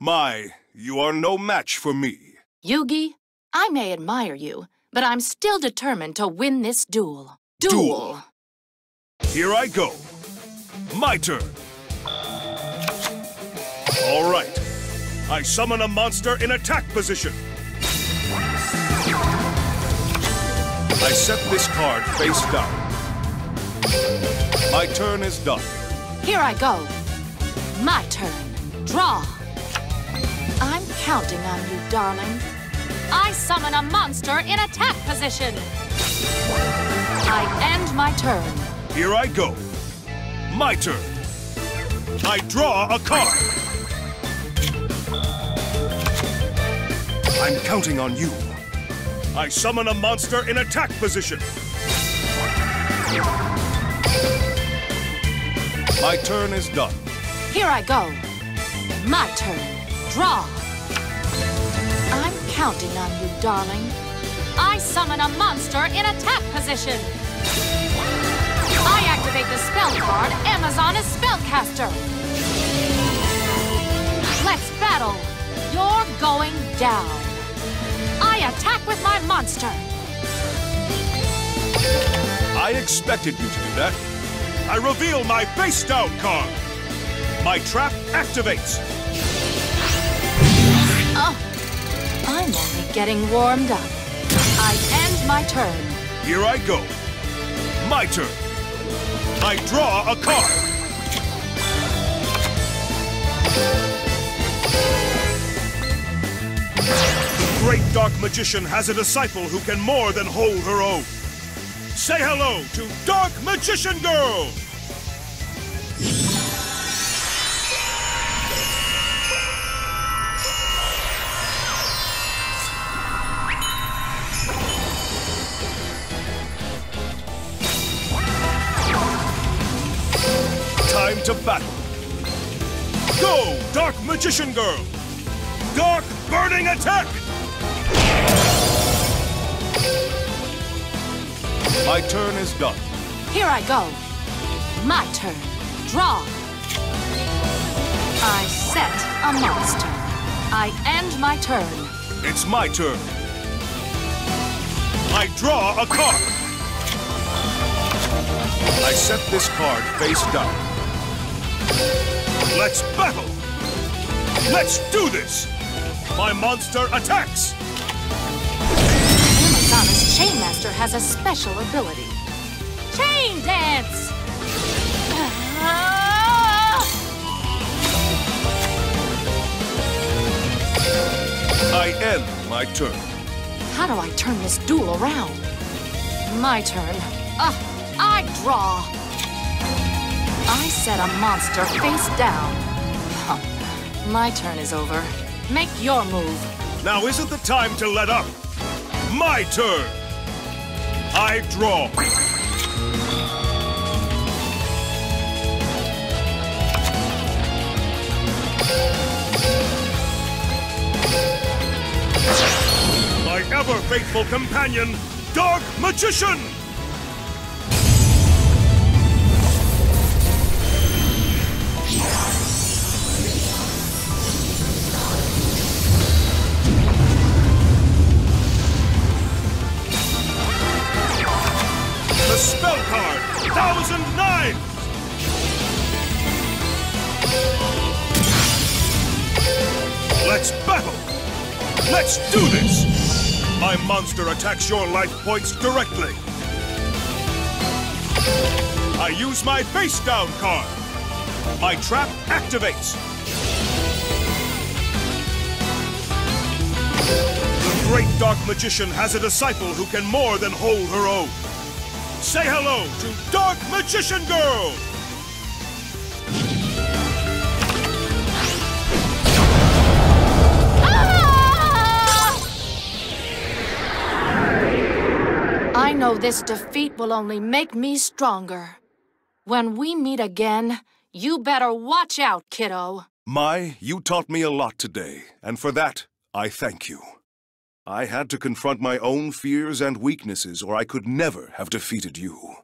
My, you are no match for me. Yugi, I may admire you, but I'm still determined to win this duel. Duel! duel. Here I go. My turn. All right. I summon a monster in attack position. I set this card face down. My turn is done. Here I go. My turn. Draw. I'm counting on you, darling. I summon a monster in attack position. I end my turn. Here I go. My turn. I draw a card. I'm counting on you. I summon a monster in attack position. My turn is done. Here I go. My turn. Draw. I'm counting on you, darling. I summon a monster in attack position. I activate the spell card, Amazoness Spellcaster. Let's battle. You're going down. I attack with my monster. I expected you to do that. I reveal my face down card. My trap activates. Oh, I'm only getting warmed up. I end my turn. Here I go. My turn. I draw a card. The great dark magician has a disciple who can more than hold her own. Say hello to Dark Magician Girl! Time to battle. Go, Dark Magician Girl! Dark Burning Attack! My turn is done. Here I go. My turn. Draw. I set a monster. I end my turn. It's my turn. I draw a card. I set this card face down. Let's battle! Let's do this! My monster attacks! Chainmaster has a special ability. Chain Dance! I end my turn. How do I turn this duel around? My turn. Ugh, I draw. I set a monster face down. Huh. My turn is over. Make your move. Now isn't the time to let up. My turn. I draw. My ever faithful companion, Dark Magician! Thousand Knives! Let's battle! Let's do this! My monster attacks your life points directly. I use my face down card. My trap activates. The great dark magician has a disciple who can more than hold her own. Say hello to Dark Magician Girl! Ah! I know this defeat will only make me stronger. When we meet again, you better watch out, kiddo. Mai, you taught me a lot today, and for that, I thank you. I had to confront my own fears and weaknesses, or I could never have defeated you.